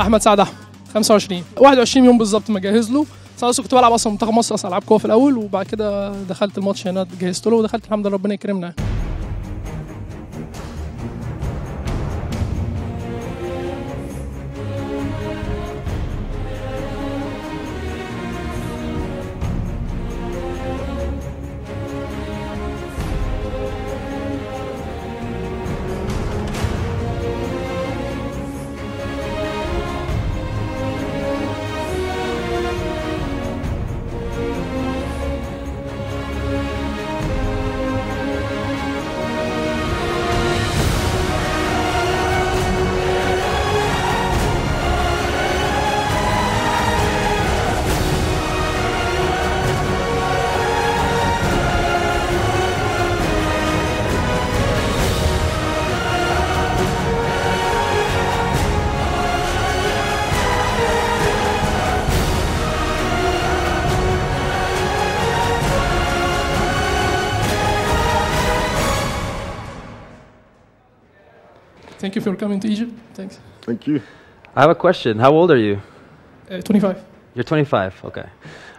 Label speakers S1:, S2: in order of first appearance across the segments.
S1: أحمد سعد أحمد. 25 21 يوم بالظبط مجهز له. بس كنت بلعب أصلا منتخب مصر أصلا العاب قوه في الأول وبعد كده دخلت الماتش هنا جهزت له ودخلت الحمد لله ربنا يكرمنا. Thank you for coming to Egypt. Thanks.
S2: Thank you.
S3: I have a question. How old are you?
S1: Uh, 25.
S3: You're 25. Okay.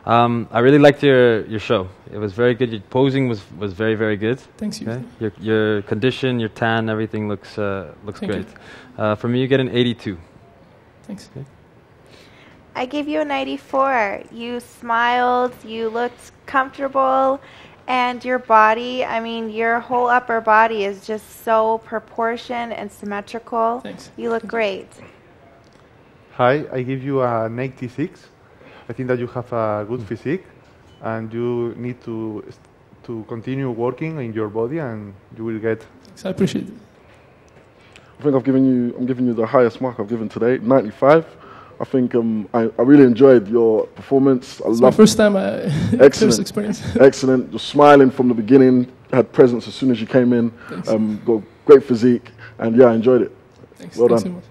S3: Um, I really liked your, your show. It was very good. Your posing was, was very very good.
S1: Thanks you.
S3: Okay. Your your condition, your tan, everything looks uh, looks
S1: Thank you.
S3: great. Uh, for me, you get an 82.
S1: Thanks.
S4: I gave you a 94. You smiled, you looked comfortable, and your body, I mean, your whole upper body is just so proportioned and symmetrical.
S1: Thanks.
S4: You look great.
S5: Hi, I give you a 96. I think that you have a good mm. physique, and you need to to continue working in your body, and you will get.
S1: Thanks. I appreciate it.
S2: I think I've given you, I'm giving you the highest mark I've given today, 95. I think um, I, I really enjoyed your performance. I
S1: It's my first time, uh, first
S2: Excellent.
S1: experience.
S2: excellent. You're smiling from the beginning. Had presence as soon as you came in. Um, got great physique, and yeah, I enjoyed it.
S1: Thanks.
S2: well
S1: Thanks
S2: done.
S1: so much.